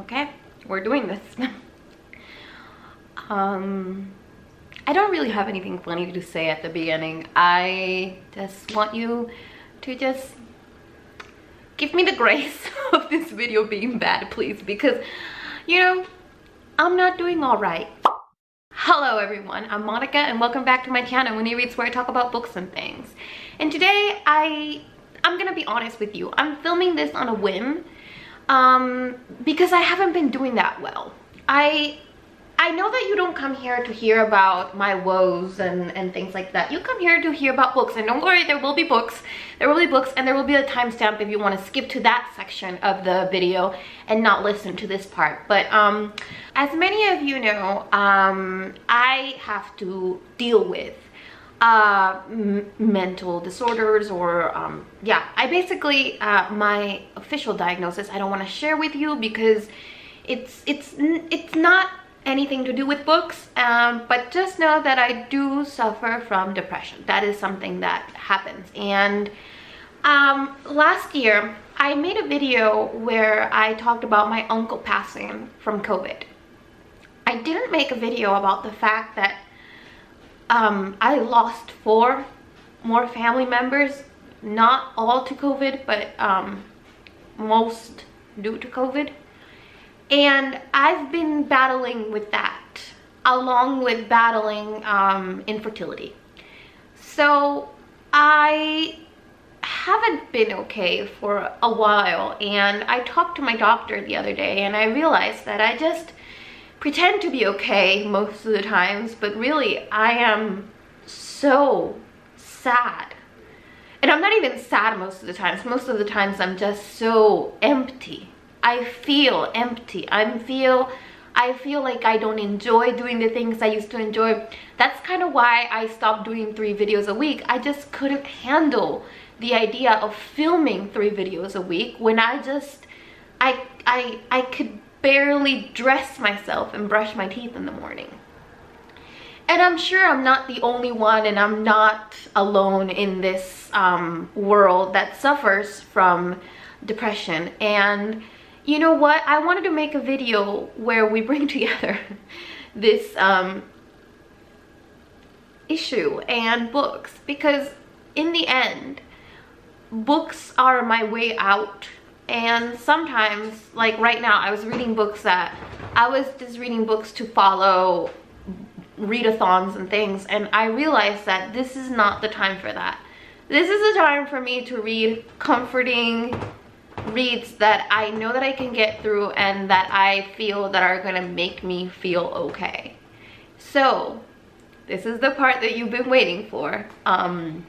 okay? We're doing this. um, I don't really have anything funny to say at the beginning. I just want you to just give me the grace of this video being bad, please, because, you know, I'm not doing all right. Hello everyone, I'm Monica and welcome back to my channel, Mooni Reads, where I talk about books and things. And today, I, I'm gonna be honest with you. I'm filming this on a whim um, because I haven't been doing that well. I I know that you don't come here to hear about my woes and, and things like that. You come here to hear about books and don't worry, there will be books. There will be books and there will be a timestamp if you want to skip to that section of the video and not listen to this part. But um, as many of you know, um, I have to deal with uh, mental disorders or um, yeah, I basically, uh, my official diagnosis I don't want to share with you because it's, it's, it's not anything to do with books um, but just know that I do suffer from depression. That is something that happens. And um, last year I made a video where I talked about my uncle passing from COVID. I didn't make a video about the fact that um, I lost four more family members not all to COVID but um, most due to COVID and I've been battling with that along with battling um, infertility. So I haven't been okay for a while and I talked to my doctor the other day and I realized that I just pretend to be okay most of the times but really I am so sad and I'm not even sad most of the times most of the times I'm just so empty I feel empty. I feel I feel like I don't enjoy doing the things I used to enjoy. That's kind of why I stopped doing three videos a week. I just couldn't handle the idea of filming three videos a week when I just I I I could barely dress myself and brush my teeth in the morning. And I'm sure I'm not the only one and I'm not alone in this um, world that suffers from depression. And you know what i wanted to make a video where we bring together this um, issue and books because in the end books are my way out and sometimes like right now i was reading books that i was just reading books to follow readathons and things and i realized that this is not the time for that this is the time for me to read comforting reads that I know that I can get through and that I feel that are gonna make me feel okay. So, this is the part that you've been waiting for. Um,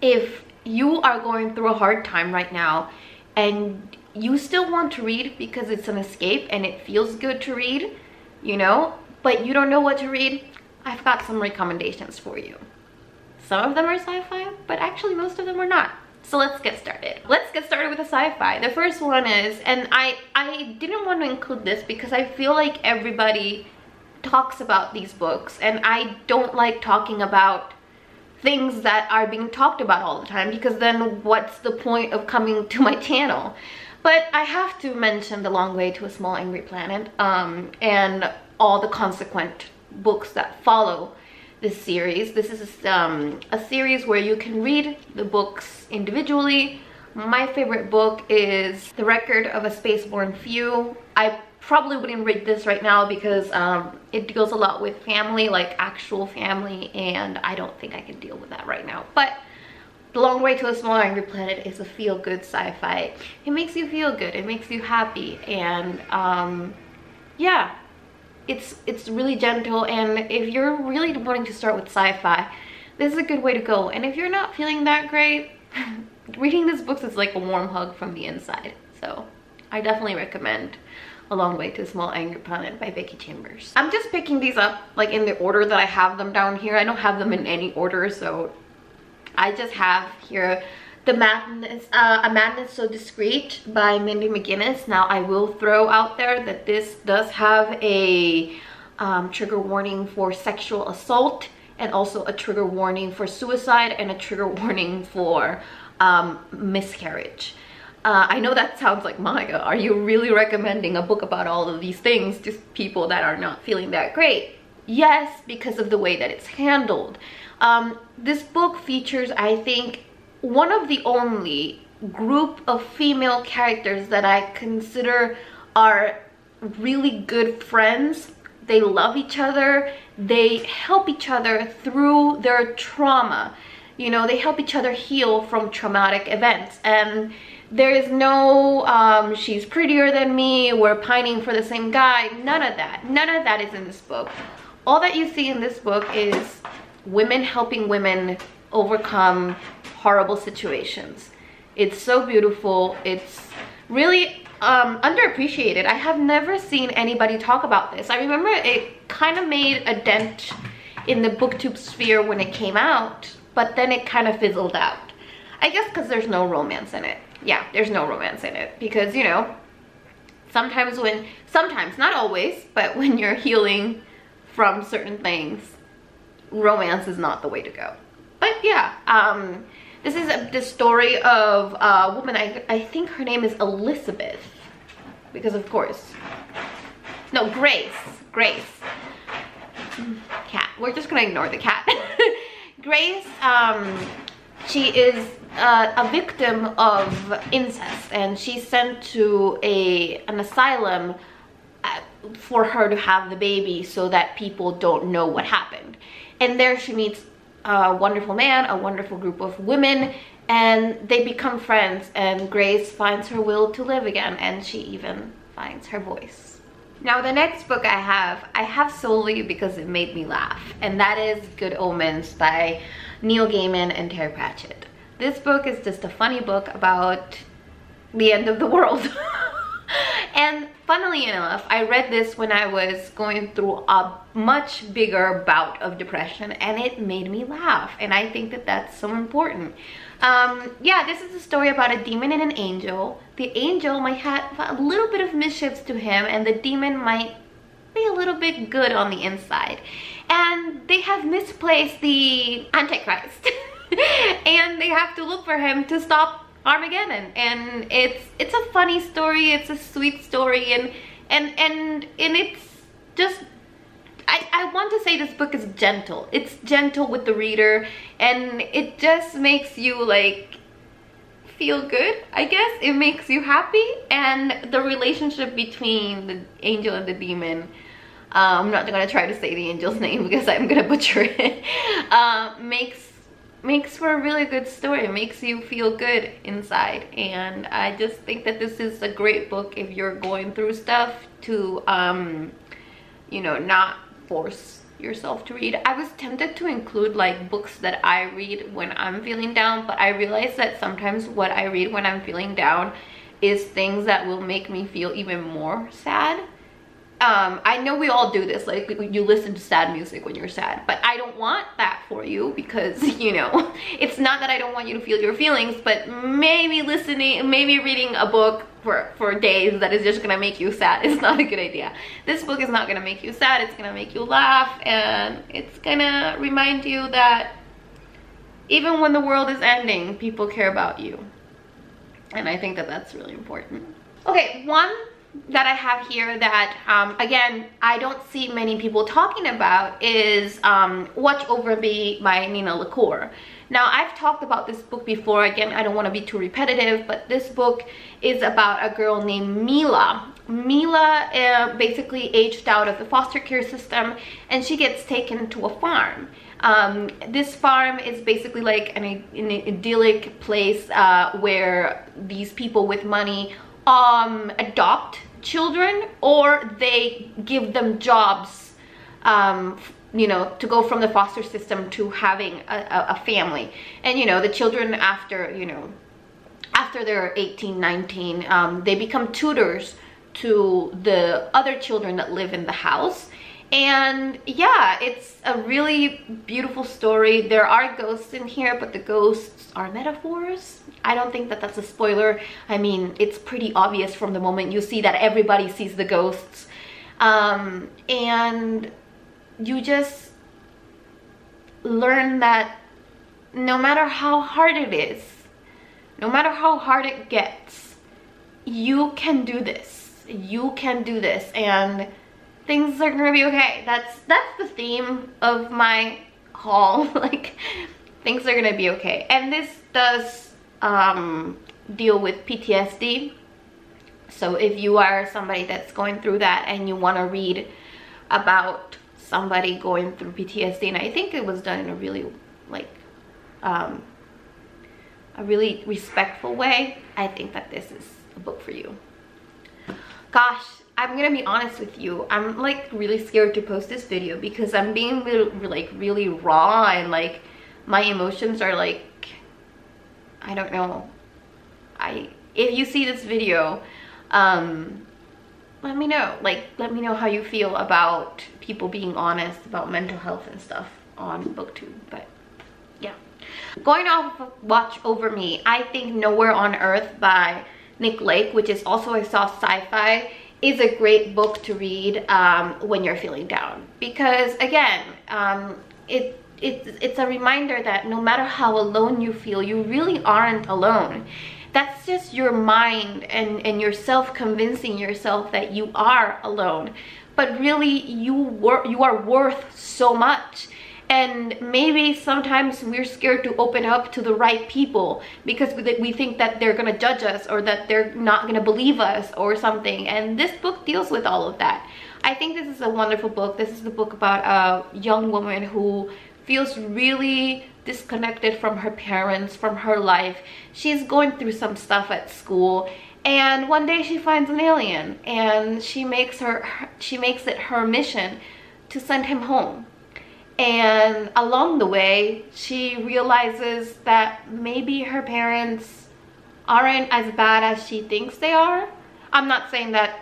if you are going through a hard time right now and you still want to read because it's an escape and it feels good to read, you know, but you don't know what to read, I've got some recommendations for you. Some of them are sci-fi, but actually most of them are not. So let's get started. Let's get started with the sci-fi. The first one is, and I, I didn't want to include this because I feel like everybody talks about these books and I don't like talking about things that are being talked about all the time because then what's the point of coming to my channel? But I have to mention The Long Way to a Small Angry Planet um, and all the consequent books that follow this series. This is um, a series where you can read the books individually. My favorite book is The Record of a Spaceborn Few. I probably wouldn't read this right now because um, it deals a lot with family, like actual family, and I don't think I can deal with that right now. But The Long Way to a Small Angry Planet is a feel-good sci-fi. It makes you feel good, it makes you happy, and um, yeah, it's it's really gentle and if you're really wanting to start with sci-fi this is a good way to go and if you're not feeling that great reading this book is like a warm hug from the inside so i definitely recommend a long way to a small angry planet by becky chambers i'm just picking these up like in the order that i have them down here i don't have them in any order so i just have here the Madness, uh, A Madness So Discreet by Mindy McGinnis. Now I will throw out there that this does have a um, trigger warning for sexual assault and also a trigger warning for suicide and a trigger warning for um, miscarriage. Uh, I know that sounds like, Maya, are you really recommending a book about all of these things to people that are not feeling that great? Yes, because of the way that it's handled. Um, this book features, I think, one of the only group of female characters that I consider are really good friends. They love each other. They help each other through their trauma. You know, they help each other heal from traumatic events. And there is no, um, she's prettier than me, we're pining for the same guy. None of that. None of that is in this book. All that you see in this book is women helping women overcome horrible situations. It's so beautiful. It's really um, underappreciated. I have never seen anybody talk about this. I remember it kind of made a dent in the booktube sphere when it came out, but then it kind of fizzled out. I guess because there's no romance in it. Yeah, there's no romance in it because, you know, sometimes when, sometimes, not always, but when you're healing from certain things, romance is not the way to go. But yeah, um, this is a, the story of a woman, I, I think her name is Elizabeth, because of course, no, Grace, Grace, cat, we're just gonna ignore the cat. Grace, um, she is uh, a victim of incest and she's sent to a an asylum uh, for her to have the baby so that people don't know what happened. And there she meets a wonderful man a wonderful group of women and they become friends and Grace finds her will to live again and she even finds her voice now the next book I have I have solely because it made me laugh and that is Good Omens by Neil Gaiman and Terry Pratchett. This book is just a funny book about the end of the world. And funnily enough i read this when i was going through a much bigger bout of depression and it made me laugh and i think that that's so important um, yeah this is a story about a demon and an angel. The angel might have a little bit of mischiefs to him and the demon might be a little bit good on the inside. And they have misplaced the antichrist. And they have to look for him to stop Armageddon. And it's it's a funny story it's a sweet story and and and and it's just I, I want to say this book is gentle. It's gentle with the reader and it just makes you like feel good I guess. It makes you happy and the relationship between the angel and the demon uh, I'm not gonna try to say the angel's name because I'm gonna butcher it uh, makes makes for a really good story. It makes you feel good inside and i just think that this is a great book if you're going through stuff to um you know not force yourself to read. I was tempted to include like books that i read when i'm feeling down but i realized that sometimes what i read when i'm feeling down is things that will make me feel even more sad. Um, I know we all do this, like you listen to sad music when you're sad, but I don't want that for you because, you know, it's not that I don't want you to feel your feelings, but maybe listening, maybe reading a book for, for days that is just gonna make you sad It's not a good idea. This book is not gonna make you sad, it's gonna make you laugh, and it's gonna remind you that even when the world is ending, people care about you. And I think that that's really important. Okay, one that I have here that, um, again, I don't see many people talking about is um, Watch Over Me by Nina LaCour. Now, I've talked about this book before. Again, I don't want to be too repetitive, but this book is about a girl named Mila. Mila uh, basically aged out of the foster care system and she gets taken to a farm. Um, this farm is basically like an, an idyllic place uh, where these people with money um, adopt children or they give them jobs um, you know to go from the foster system to having a, a, family. And you know the children after you know after they're 18 19 um, they become tutors to the other children that live in the house. And yeah it's a really beautiful story. There are ghosts in here but the ghosts are metaphors. I don't think that that's a spoiler. I mean it's pretty obvious from the moment you see that everybody sees the ghosts. Um, and you just learn that no matter how hard it is no matter how hard it gets you can do this. You can do this and things are gonna be okay. That's that's the theme of my haul. like things are gonna be okay. And this does um, deal with PTSD. So if you are somebody that's going through that and you want to read about somebody going through PTSD, and I think it was done in a really like um, a really respectful way, I think that this is a book for you. Gosh, I'm gonna be honest with you. I'm like really scared to post this video because I'm being like really raw and like my emotions are like, I don't know. I if you see this video, um, let me know. Like, let me know how you feel about people being honest about mental health and stuff on booktube. But yeah. Going off of Watch Over Me, I think Nowhere on Earth by Nick Lake, which is also a soft sci-fi, is a great book to read um, when you're feeling down. Because again, um, it, it, it's a reminder that no matter how alone you feel, you really aren't alone. That's just your mind and, and yourself convincing yourself that you are alone. But really, you, wor you are worth so much. And maybe sometimes we're scared to open up to the right people because we think that they're gonna judge us or that they're not gonna believe us or something. And this book deals with all of that. I think this is a wonderful book. This is the book about a young woman who feels really disconnected from her parents from her life. She's going through some stuff at school and one day she finds an alien and she makes her she makes it her mission to send him home. And along the way she realizes that maybe her parents aren't as bad as she thinks they are. I'm not saying that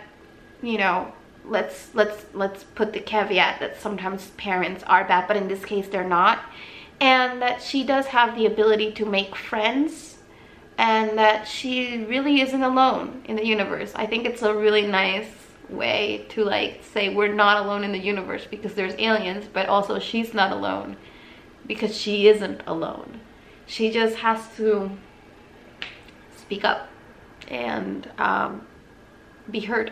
you know let's let's let's put the caveat that sometimes parents are bad but in this case they're not. And that she does have the ability to make friends and that she really isn't alone in the universe. I think it's a really nice way to like say we're not alone in the universe because there's aliens but also she's not alone because she isn't alone. She just has to speak up and um, be heard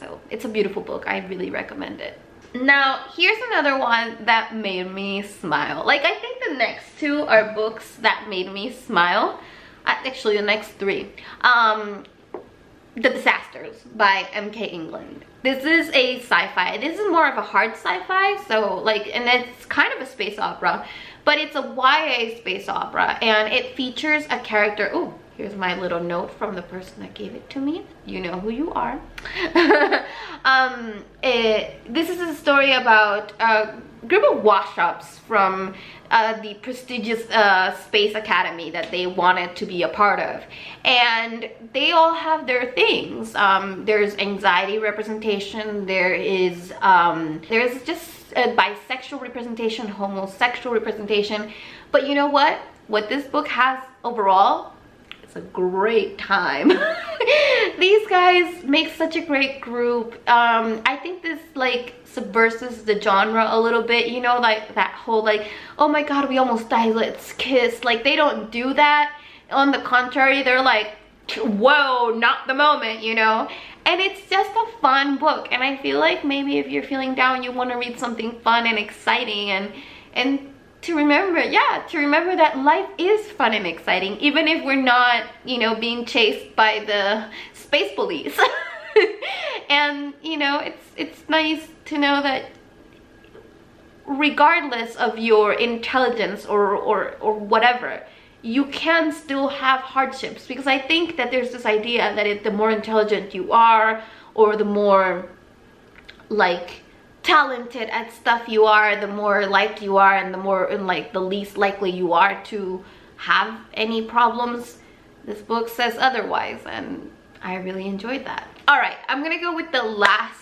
so it's a beautiful book i really recommend it now here's another one that made me smile like i think the next two are books that made me smile actually the next three um the Disasters by M.K. England. This is a sci-fi. This is more of a hard sci-fi, so like, and it's kind of a space opera, but it's a YA space opera, and it features a character, oh, here's my little note from the person that gave it to me. You know who you are. um, it, this is a story about a group of wash-ups from uh, the prestigious uh, space academy that they wanted to be a part of. And they all have their things. Um, there's anxiety representation. There is um, there's just a bisexual representation homosexual representation. But you know what? What this book has overall it's a great time. These guys make such a great group. Um, i think this like subverses the genre a little bit you know like that whole like oh my god we almost died let's kiss. Like they don't do that. On the contrary they're like whoa not the moment you know? And it's just a fun book and i feel like maybe if you're feeling down you want to read something fun and exciting and and to remember yeah to remember that life is fun and exciting even if we're not you know being chased by the space police. And you know it's it's nice to know that regardless of your intelligence or or or whatever you can still have hardships because i think that there's this idea that it, the more intelligent you are or the more like talented at stuff you are the more like you are and the more and like the least likely you are to have any problems this book says otherwise and i really enjoyed that all right i'm gonna go with the last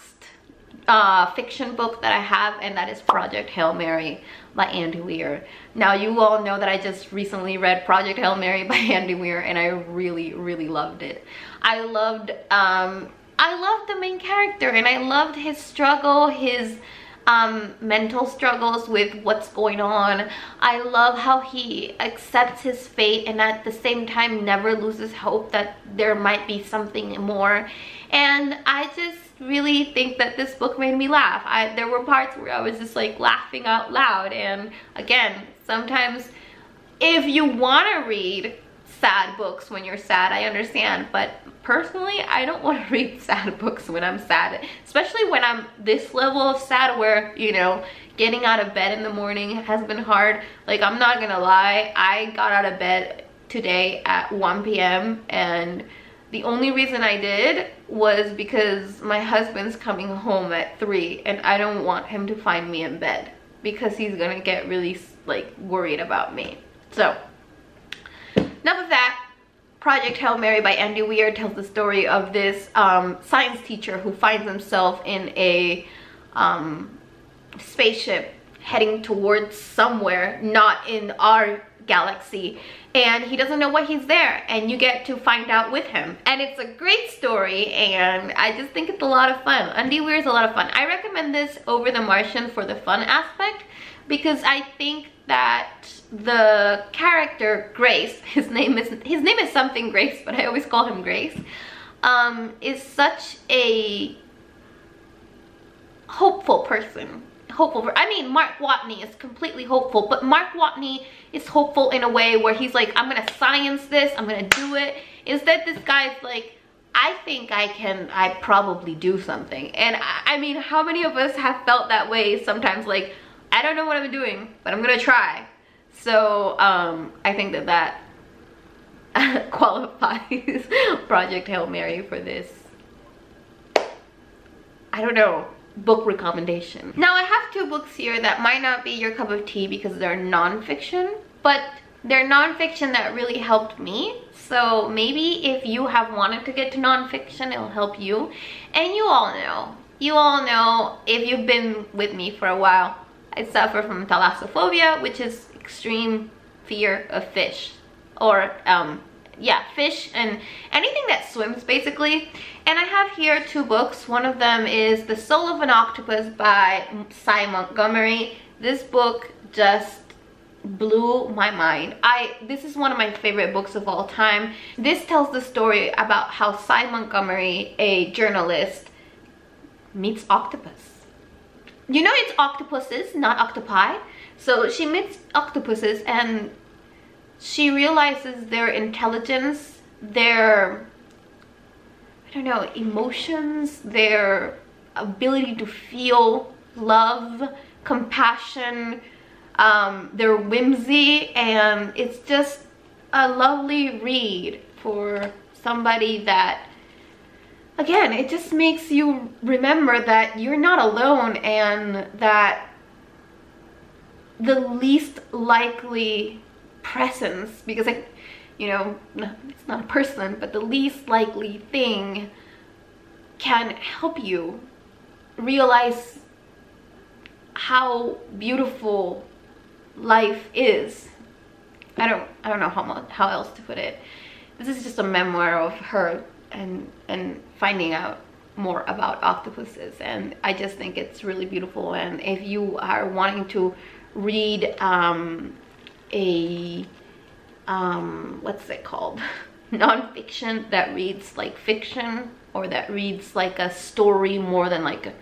uh, fiction book that I have and that is Project Hail Mary by Andy Weir. Now you all know that I just recently read Project Hail Mary by Andy Weir and I really really loved it. I loved um, I loved the main character and I loved his struggle, his um, mental struggles with what's going on. I love how he accepts his fate and at the same time never loses hope that there might be something more. And I just really think that this book made me laugh. I, there were parts where I was just like laughing out loud. And again, sometimes if you want to read sad books when you're sad, I understand. But personally, I don't want to read sad books when I'm sad. Especially when I'm this level of sad where, you know, getting out of bed in the morning has been hard. Like, I'm not gonna lie, I got out of bed today at 1 p.m. and the only reason I did was because my husband's coming home at 3 and I don't want him to find me in bed because he's gonna get really like worried about me. So, enough of that. Project Hail Mary by Andy Weir tells the story of this um, science teacher who finds himself in a um, spaceship heading towards somewhere not in our galaxy and he doesn't know why he's there and you get to find out with him. And it's a great story and I just think it's a lot of fun. Andy Weir is a lot of fun. I recommend this over The Martian for the fun aspect because I think that the character Grace his name is his name is something Grace but I always call him Grace um, is such a hopeful person hopeful I mean, Mark Watney is completely hopeful, but Mark Watney is hopeful in a way where he's like, I'm gonna science this, I'm gonna do it. Instead, this guy's like, I think I can, I probably do something. And I, I mean, how many of us have felt that way sometimes like, I don't know what I'm doing, but I'm gonna try. So um, I think that that qualifies Project Hail Mary for this. I don't know book recommendation. Now I have two books here that might not be your cup of tea because they're nonfiction, but they're nonfiction that really helped me. So maybe if you have wanted to get to nonfiction, it'll help you. And you all know, you all know if you've been with me for a while, I suffer from thalassophobia, which is extreme fear of fish or um, yeah, fish and anything that swims basically. And I have here two books. One of them is The Soul of an Octopus by Sy Montgomery. This book just blew my mind. I This is one of my favorite books of all time. This tells the story about how Sy Montgomery, a journalist, meets octopus. You know it's octopuses, not octopi. So she meets octopuses and she realizes their intelligence, their, I don't know, emotions, their ability to feel love, compassion, um, their whimsy, and it's just a lovely read for somebody that again it just makes you remember that you're not alone and that the least likely presence because I, you know, it's not a person, but the least likely thing can help you realize how beautiful life is. I don't I don't know how how else to put it. This is just a memoir of her and and finding out more about octopuses. And I just think it's really beautiful. And if you are wanting to read um, a um what's it called? Nonfiction that reads like fiction or that reads like a story more than like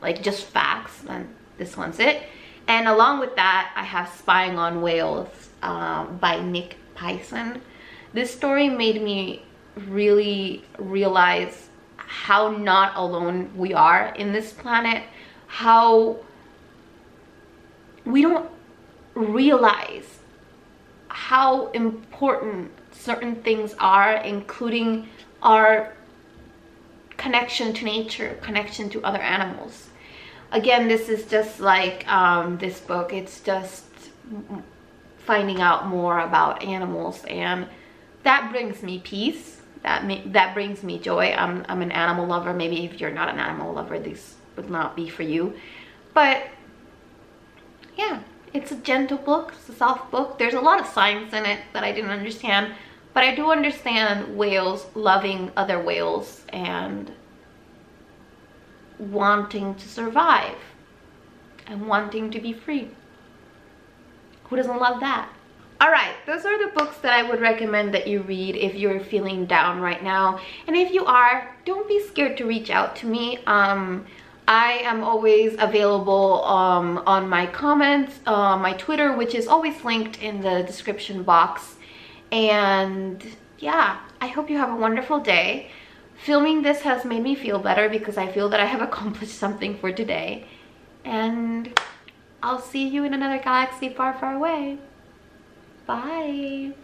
like just facts then this one's it. And along with that i have spying on whales um, by nick Pyenson. this story made me really realize how not alone we are in this planet how we don't realize how important certain things are, including our connection to nature, connection to other animals. Again, this is just like um, this book. It's just finding out more about animals and that brings me peace. That, that brings me joy. I'm, I'm an animal lover. Maybe if you're not an animal lover, this would not be for you. But yeah, it's a gentle book, it's a soft book. There's a lot of science in it that I didn't understand, but I do understand whales loving other whales and wanting to survive. and wanting to be free. Who doesn't love that? Alright, those are the books that I would recommend that you read if you're feeling down right now. And if you are, don't be scared to reach out to me. Um, I am always available um, on my comments, uh, my Twitter, which is always linked in the description box. And yeah, I hope you have a wonderful day. Filming this has made me feel better because I feel that I have accomplished something for today. And I'll see you in another galaxy far, far away. Bye.